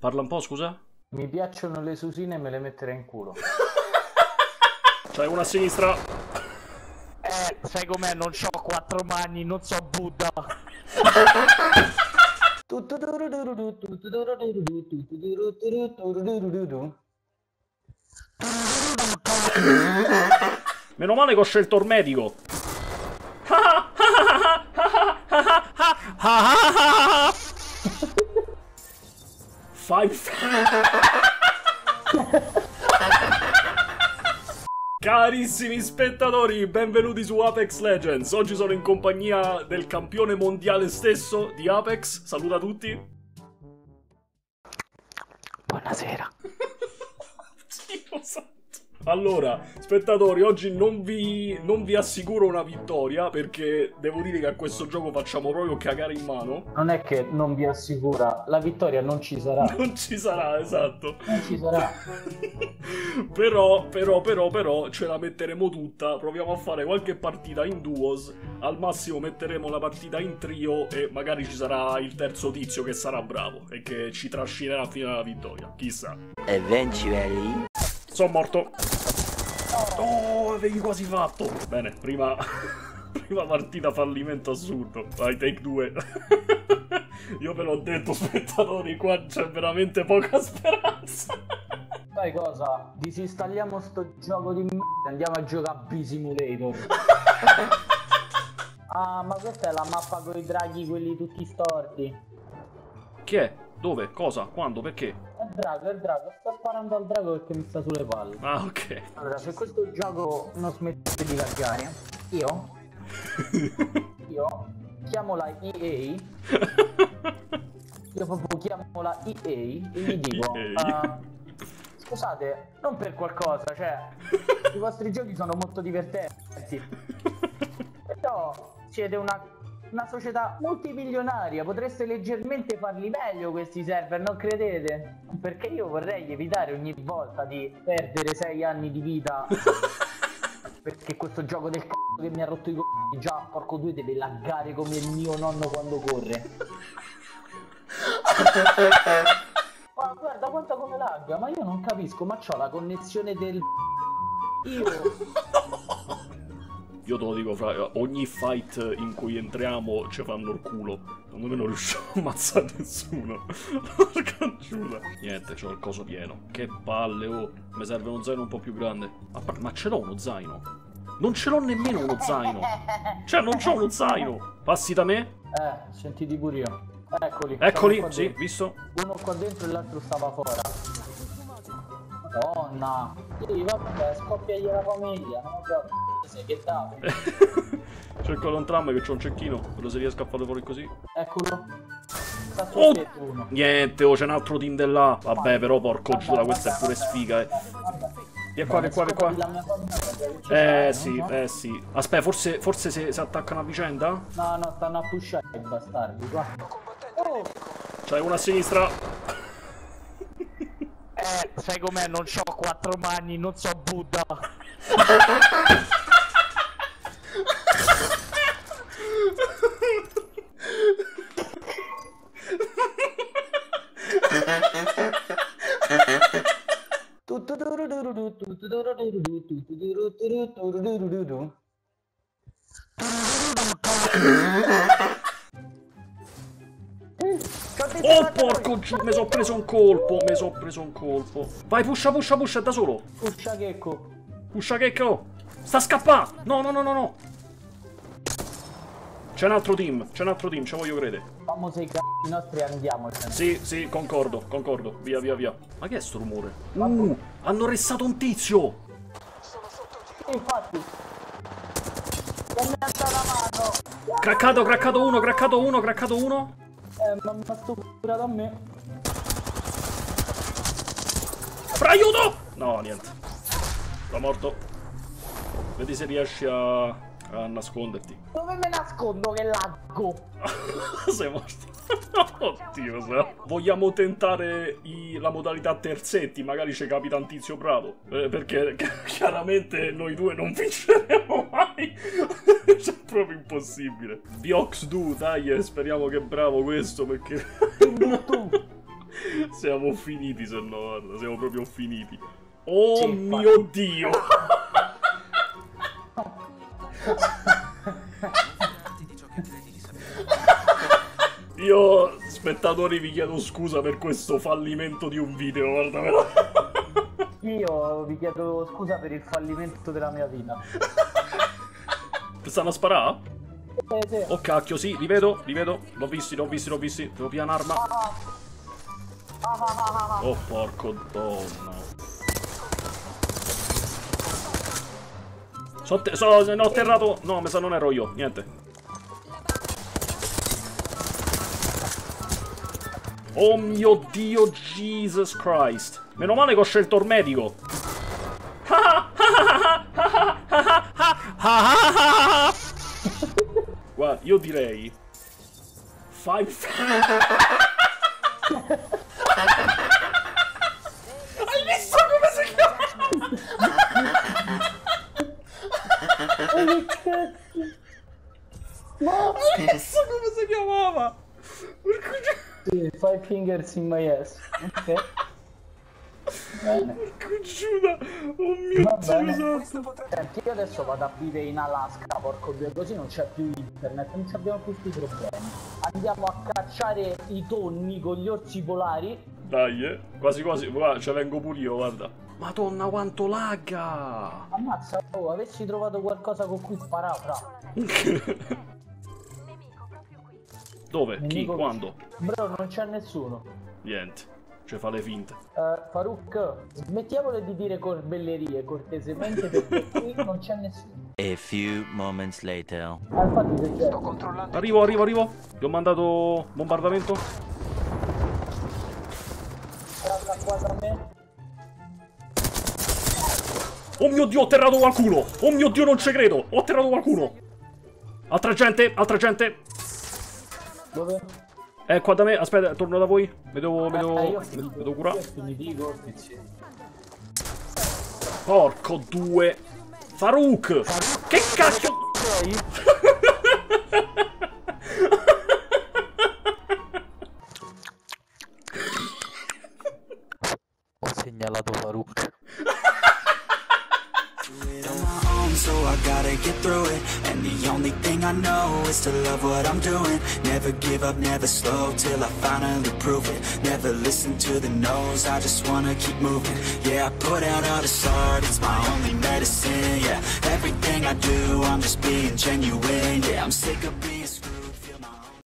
Parla un po', scusa? Mi piacciono le susine e me le metterei in culo. C'hai una a sinistra. Eh, sai com'è? Non ho quattro mani, non so Buddha. Meno male che ho scelto il medico. Five. Carissimi spettatori, benvenuti su Apex Legends. Oggi sono in compagnia del campione mondiale stesso di Apex. Saluta tutti. Buonasera. Dio santo. Allora, spettatori, oggi non vi, non vi assicuro una vittoria perché devo dire che a questo gioco facciamo proprio cagare in mano. Non è che non vi assicura, la vittoria non ci sarà. Non ci sarà, esatto. Non ci sarà. però, però, però, però, ce la metteremo tutta. Proviamo a fare qualche partita in duos. Al massimo metteremo la partita in trio e magari ci sarà il terzo tizio che sarà bravo e che ci trascinerà fino alla vittoria. Chissà. Eventually. Sono morto. Oh, avevi quasi fatto. Bene, prima... prima partita fallimento assurdo. Vai, take 2. Io ve l'ho detto, spettatori, qua c'è veramente poca speranza. Sai cosa? Disinstalliamo sto gioco di merda e andiamo a giocare a B-Simulator. ah, ma questa è la mappa con i draghi, quelli tutti storti. Chi è? Dove? Cosa? Quando? Perché? È il drago, è il drago. Sto sparando al drago perché mi sta sulle palle. Ah, ok. Allora, se questo gioco non smette di laggare, io... io chiamo la EA... Io proprio chiamo la EA e gli dico... "Ah, scusate, non per qualcosa, cioè... I vostri giochi sono molto divertenti. Però siete una, una società multimilionaria, potreste leggermente farli meglio questi server, non credete? Perché io vorrei evitare ogni volta di perdere 6 anni di vita perché questo gioco del c***o che mi ha rotto i c***i già, porco due, deve laggare come il mio nonno quando corre. Ma guarda quanto come lagga, ma io non capisco, ma c'ho la connessione del... Io... Io te lo dico, fra ogni fight in cui entriamo ci fanno il culo. Secondo me non riusciamo a ammazzare nessuno. Porca giura. Niente, c'ho il coso pieno. Che palle, oh. Mi serve uno zaino un po' più grande. Ma, ma ce l'ho uno zaino. Non ce l'ho nemmeno uno zaino. Cioè, non c'ho uno zaino. Passi da me? Eh, sentiti pure io. Eccoli. Eccoli, sì, dentro. visto? Uno qua dentro e l'altro stava fuori. Madonna. Sì, vabbè, scoppia la famiglia. Non so se che dà. Cerco l'entrambe che c'ho un cecchino. Quello se riesco a farlo fuori così. Eccolo. Oh! uno. Niente, oh, c'è un altro team di là. Vabbè, però, porco giura, questa è pure sfiga, eh. Vieni qua, vieni qua, vieni qua. Eh sì, eh sì. Aspetta, forse, forse se si attaccano a vicenda? No, no, stanno a pushare i bastardi, qua. Oh! C'hai una a sinistra. Eh, sai com'è? Non ho quattro mani, non so Buddha. Oh porco giù, mi sono preso un colpo, mi sono preso un colpo. Vai, pusha, pusha, pusha, da solo. Puscia checco. Pusha checco. Sta scappando. No, no, no, no, no. C'è un altro team, c'è un altro team, ci voglio credere. Famosi i c***i nostri e andiamocene. Sì, sì, concordo, concordo. Via, via, via. Ma che è sto rumore? Uh, hanno arrestato un tizio. Sì, infatti. Non mi ha dato la mano. Craccato, craccato uno, craccato uno, craccato uno. Eh, ma mi ha stuprato a me. Fra aiuto! No, niente. Sta morto. Vedi se riesci a, a nasconderti. Dove me nascondo che laggo? Sei morto. Oddio, se- Vogliamo tentare i- la modalità terzetti, magari ci capita un tizio bravo. Eh, perché chiaramente noi due non vinceremo mai. È proprio impossibile. Biox Du, dai, eh, speriamo che è bravo questo perché. Siamo finiti se no, guarda, siamo proprio finiti. Oh Sì, mio dio! Io, spettatori, vi chiedo scusa per questo fallimento di un video, guardamelo. Io vi chiedo scusa per il fallimento della mia vita. Stanno a sparare? Eh, sì. Oh cacchio, sì, li vedo, li vedo. L'ho visti, l'ho visti, l'ho visti. Devo piano arma. Oh porco donna. So, te- so, no, ho atterrato. No, mi sa non ero io, niente. Oh mio dio, Jesus Christ. Meno male che ho scelto il medico. Guarda, io direi. Five. Hai visto come si chiama? Hai visto come si chiamava? Porco, Sì, Five fingers in my ass. Ok. Giuda. Oh mio Va dio bene. santo. Senti, io adesso vado a vivere in Alaska, porco due, così non c'è più internet, non ci abbiamo più questi problemi. Andiamo a cacciare i tonni con gli orsi polari. Dai, eh. Quasi quasi. Guarda, ce vengo pure io, guarda. Madonna quanto lagga. Ammazza, oh, avessi trovato qualcosa con cui sparare, fra. Dove? Chi? Nemico- Quando? Bro, non c'è nessuno. Niente. Cioè fa le finte. Eh, Farouk, smettiamole di dire corbellerie cortesemente perché qui non c'è nessuno. A few moments later. Ah, infatti se c'è. Arrivo, arrivo, arrivo. Gli ho mandato bombardamento. Guarda qua da me. Oh mio dio, ho atterrato qualcuno! Oh mio dio, non ci credo! Ho atterrato qualcuno! Altra gente, altra gente! Dove? Eh, qua da me, aspetta, torno da voi. Mi devo, mi devo, Eh, mi curare. I colpi, sì. Porco due. Farouk! Che cacchio! Ho segnalato Farouk. Gotta get through it. And the only thing I know is to love what I'm doing. Never give up, never slow till I finally prove it. Never listen to the no's, I just wanna keep moving. Yeah, I put out all this art, it's my only medicine. Yeah, everything I do, I'm just being genuine. Yeah, I'm sick of being screwed.